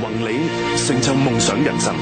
宏理成就梦想人生